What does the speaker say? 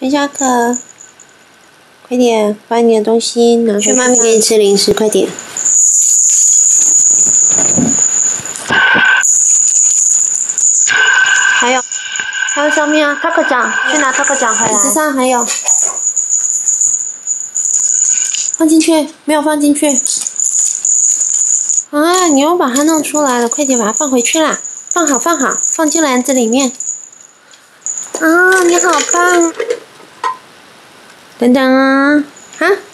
陈小可，快点把你的东西拿去，妈咪给你吃零食，快点。还有，还有上面啊，taco 奖，去拿 taco 奖回来。椅子上还有，放进去，没有放进去。啊，你又把它弄出来了，快点把它放回去啦！放好，放好，放进篮子里面。啊，你好棒！等等啊，啊。